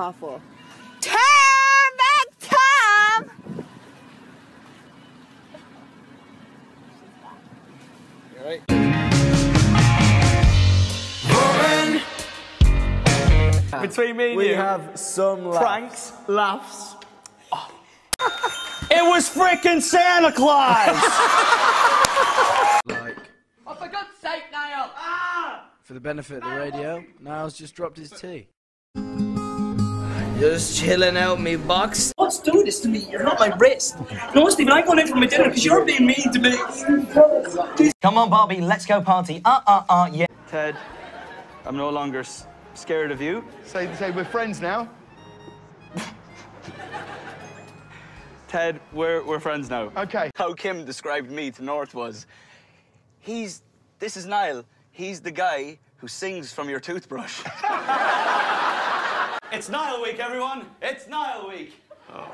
Awful. Turn back time! Between me and We you, have some laughs. pranks, laughs. Oh. It was freaking Santa Claus! Like, Oh, for God's sake, Niall! for the benefit of the radio, Niall's just dropped his tea. Just chilling out me box. What's doing this to me? You're not my wrist. No, Stephen, I'm going in for my dinner because you're being mean to me. Come on, Barbie, let's go party. Uh, uh, uh, yeah. Ted, I'm no longer s- scared of you. Say, say we're friends now. Ted, we're, we're friends now. Okay. How Kim described me to North was, he's, this is Niall, he's the guy who sings from your toothbrush. it's Niall week, everyone. It's Niall week. All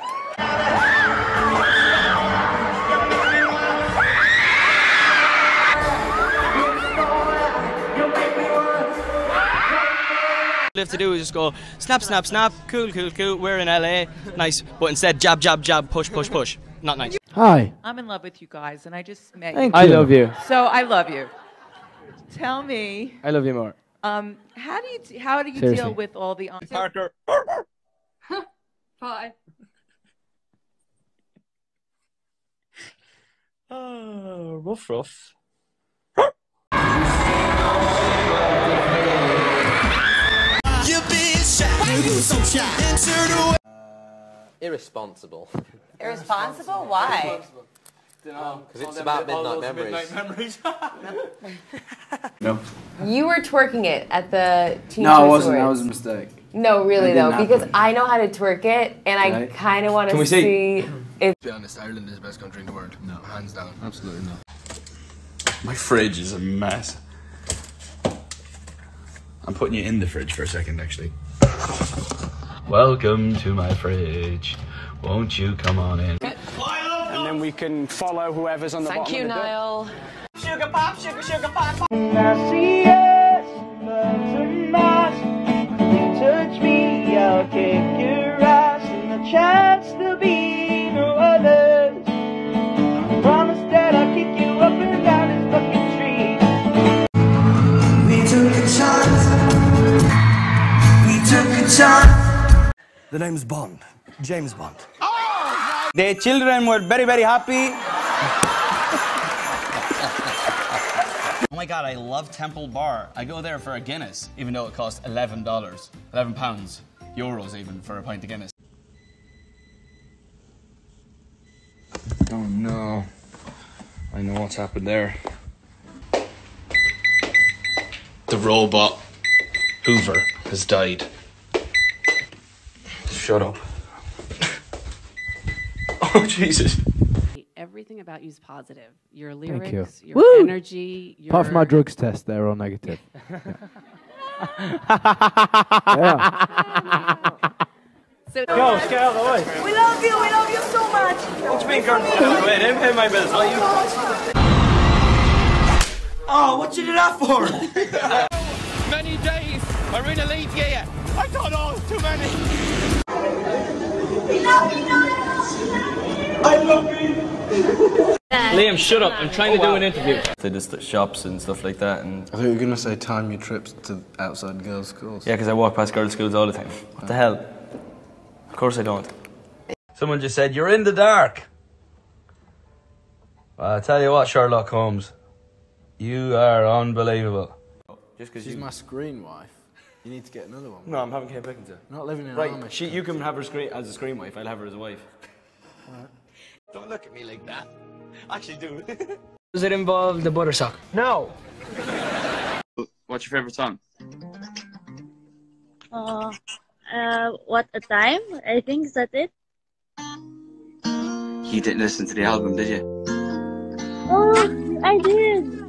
you have to do is just go snap, snap, snap. Cool, cool, cool. We're in LA. Nice. But instead, jab, jab, jab, push, push, push. Not nice. Hi. I'm in love with you guys, and I just met Thank you. you. I love you. So I love you. Tell me, I love you more. Um, how do you how do you Seriously. deal with all the on Parker. Bye. Oh, rough, rough. Irresponsible. Irresponsible? Why? Because oh. it's about midnight memories. No. You were twerking it at the Teen No, I Choice wasn't. That was a mistake. No, really though, didn't because. I know how to twerk it, and I Okay. kind of want to we see? see if To be honest, Ireland is the best country in the world. No. Hands down. Absolutely not. My fridge is a mess. I'm putting you in the fridge for a second, actually. Welcome to my fridge. Won't you come on in? And then we can follow whoever's on the Thank you, Niall. Sugar pop, sugar, sugar pop. The name's Bond. James Bond. Oh, The children were very, very happy. Oh my god, I love Temple Bar. I go there for a Guinness, even though it costs $11. 11 pounds. Euros even for a pint of Guinness. Oh no. I know what's happened there. The robot Hoover has died. Shut up. Oh, Jesus. Everything about you is positive. Your you. lyrics, your Woo! energy, your Apart from my drugs test, they're all negative. So Go, get out of the way. We love you. We love you so much. What you mean, girl? Wait, didn't pay my bills. I'll you. Oh, what you do that for? Many days are in a lead year. I thought, oh, too many. Liam, shut up. I'm trying to do an interview. They just shops and stuff like that. And I thought you were going to say time your trips to outside girls' schools. yeah, because I walk past girls' schools all the time. What the hell? Of course I don't. Someone just said, You're in the dark. Well, I tell you what, Sherlock Holmes. You are unbelievable. Just because She's you. my screen wife. You need to get another one. No, I'm having Kate Beckinsale. Not living in Right, Amish. she, you can have her screen as a screen wife. I'll have her as a wife. Don't look at me like that. Actually, do. Does it involve the butter sock? No. What's your favorite song? Uh, uh, what a time? I think that's it. You didn't listen to the album, did you? Oh, I did.